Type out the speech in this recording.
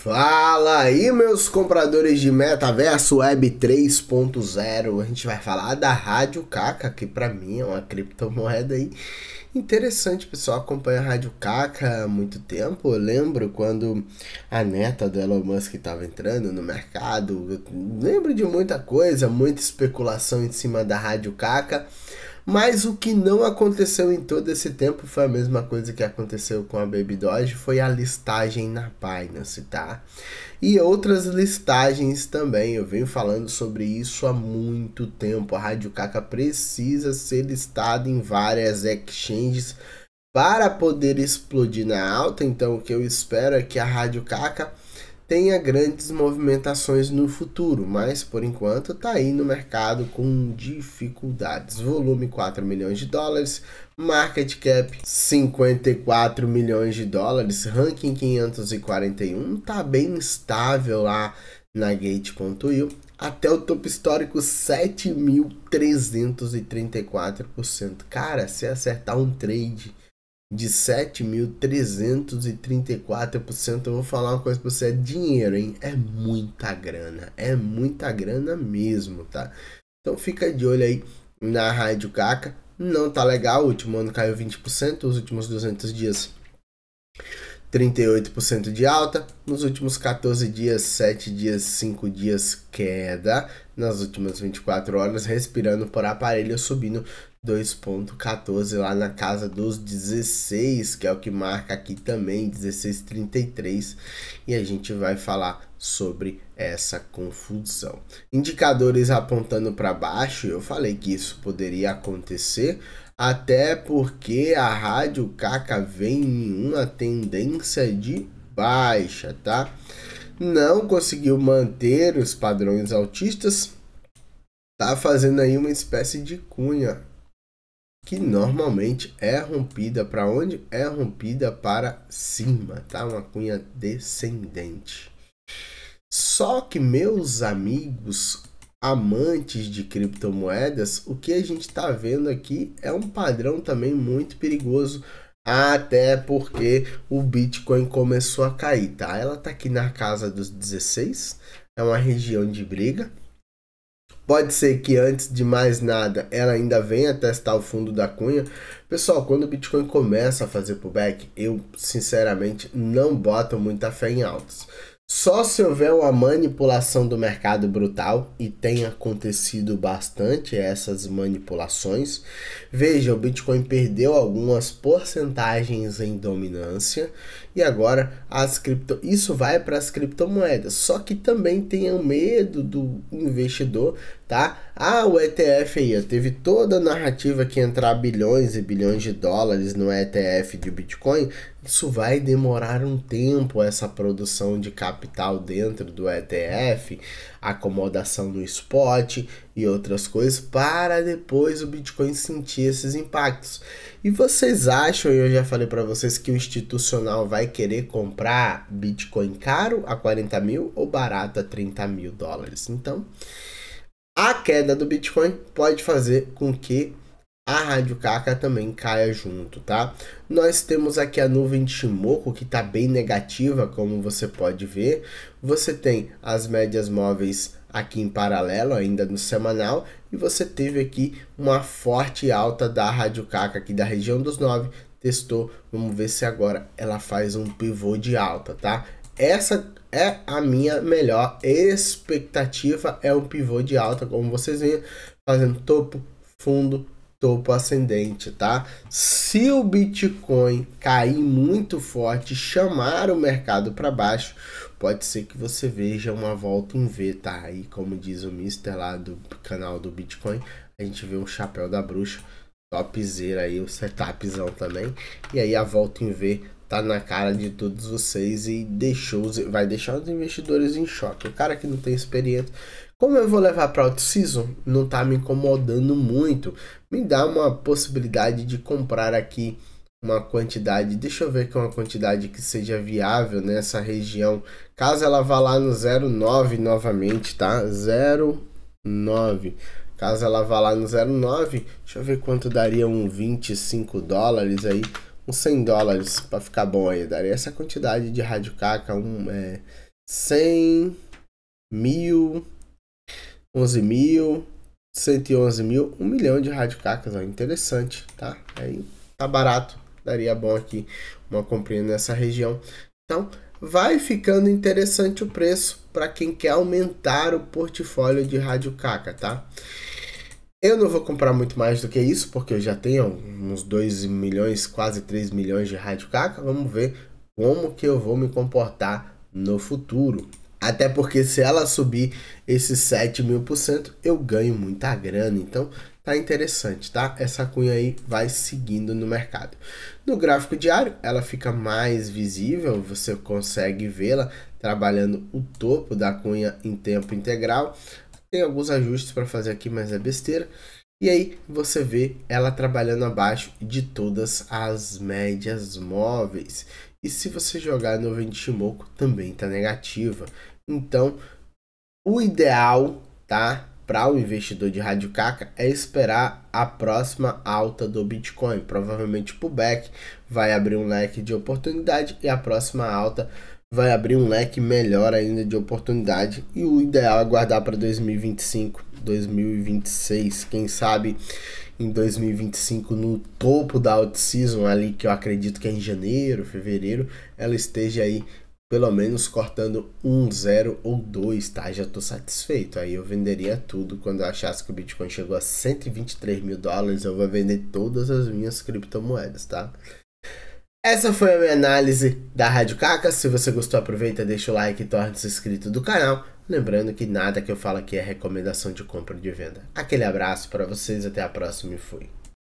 Fala aí, meus compradores de metaverso Web 3.0. A gente vai falar da Rádio Caca, que para mim é uma criptomoeda aí interessante. Pessoal acompanha a Rádio Caca há muito tempo. Eu lembro quando a neta do Elon Musk estava entrando no mercado. Eu lembro de muita coisa, muita especulação em cima da Rádio Caca. Mas o que não aconteceu em todo esse tempo foi a mesma coisa que aconteceu com a Baby Doge, foi a listagem na Binance, tá? E outras listagens também, eu venho falando sobre isso há muito tempo. A Rádio Caca precisa ser listada em várias exchanges para poder explodir na alta, então o que eu espero é que a Rádio Caca tenha grandes movimentações no futuro, mas por enquanto está aí no mercado com dificuldades. Volume 4 milhões de dólares, market cap 54 milhões de dólares, ranking 541, tá bem estável lá na gate.io, até o topo histórico 7.334%. Cara, se acertar um trade de 7.334%. Eu vou falar uma coisa para você: é dinheiro, hein? É muita grana, é muita grana mesmo, tá? Então fica de olho aí na Rádio Caca. Não tá legal, o último ano caiu 20%, os últimos 200 dias 38% de alta, nos últimos 14 dias, 7 dias, 5 dias queda, nas últimas 24 horas respirando por aparelho subindo 2.14 lá na casa dos 16, que é o que marca aqui também 16.33, e a gente vai falar sobre essa confusão. Indicadores apontando para baixo, eu falei que isso poderia acontecer, até porque a rádio Caca vem em uma tendência de baixa, tá? Não conseguiu manter os padrões altistas, tá fazendo aí uma espécie de cunha que normalmente é rompida para onde? É rompida para cima, tá? Uma cunha descendente. Só que meus amigos amantes de criptomoedas, o que a gente está vendo aqui é um padrão também muito perigoso, até porque o Bitcoin começou a cair, tá? Ela tá aqui na casa dos 16, é uma região de briga, Pode ser que antes de mais nada ela ainda venha testar o fundo da cunha. Pessoal, quando o Bitcoin começa a fazer pullback, eu sinceramente não boto muita fé em altos. Só se houver uma manipulação do mercado brutal e tem acontecido bastante essas manipulações. Veja, o Bitcoin perdeu algumas porcentagens em dominância e agora as cripto, isso vai para as criptomoedas. Só que também tenha medo do investidor, tá? Ah, o ETF aí, teve toda a narrativa que entrar bilhões e bilhões de dólares no ETF de Bitcoin. Isso vai demorar um tempo essa produção de capital dentro do ETF, acomodação no spot e outras coisas para depois o Bitcoin sentir esses impactos. E vocês acham, eu já falei para vocês que o institucional vai querer comprar Bitcoin caro a 40 mil ou barato a 30 mil dólares? Então, a queda do Bitcoin pode fazer com que a Rádio Caca também caia junto, tá? Nós temos aqui a nuvem de Shimoku que está bem negativa, como você pode ver. Você tem as médias móveis aqui em paralelo, ainda no semanal, e você teve aqui uma forte alta da Rádio Caca aqui da região dos 9, testou, vamos ver se agora ela faz um pivô de alta, tá? Essa é a minha melhor expectativa, é um pivô de alta, como vocês veem, fazendo topo, fundo, topo ascendente, tá? Se o Bitcoin cair muito forte, chamar o mercado para baixo, pode ser que você veja uma volta em V, tá? Aí, como diz o Mister lá do canal do Bitcoin, a gente vê um chapéu da bruxa, topzera aí, o setupzão também. E aí a volta em V tá na cara de todos vocês e deixou, vai deixar os investidores em choque. O cara que não tem experiência, como eu vou levar para outro season, não tá me incomodando muito. Me dá uma possibilidade de comprar aqui uma quantidade, deixa eu ver que é uma quantidade que seja viável nessa região. Caso ela vá lá no 0,9 novamente, tá? 0,9. Caso ela vá lá no 0,9, deixa eu ver quanto daria um 25 dólares aí uns 100 dólares para ficar bom aí. Daria essa quantidade de rádio caca, um, é, 100 mil, 11 mil, 111 mil, 1 milhão de radiocacas, ó, interessante, tá? Aí tá barato, daria bom aqui uma comprinha nessa região. Então, vai ficando interessante o preço para quem quer aumentar o portfólio de radiocaca, tá? Eu não vou comprar muito mais do que isso, porque eu já tenho uns 2 milhões, quase 3 milhões de radiocaca. Vamos ver como que eu vou me comportar no futuro. Até porque se ela subir esses 7 mil por cento, eu ganho muita grana. Então tá interessante, tá? Essa cunha aí vai seguindo no mercado. No gráfico diário, ela fica mais visível, você consegue vê-la trabalhando o topo da cunha em tempo integral. Tem alguns ajustes para fazer aqui, mas é besteira. E aí você vê ela trabalhando abaixo de todas as médias móveis. E se você jogar no Ventimoco, também está negativa. Então, o ideal, tá? Para o investidor de rádio caca é esperar a próxima alta do Bitcoin. Provavelmente o pullback vai abrir um leque de oportunidade e a próxima alta vai abrir um leque melhor ainda de oportunidade. E o ideal é guardar para 2025, 2026, quem sabe em 2025 no topo da out season ali que eu acredito que é em janeiro, fevereiro, ela esteja aí pelo menos cortando um, zero ou dois, tá? Já tô satisfeito. Aí eu venderia tudo quando eu achasse que o Bitcoin chegou a 123 mil dólares. Eu vou vender todas as minhas criptomoedas, tá? Essa foi a minha análise da Rádio Caca. Se você gostou, aproveita, deixa o like e torne-se inscrito do canal. Lembrando que nada que eu falo aqui é recomendação de compra ou de venda. Aquele abraço para vocês, até a próxima e fui.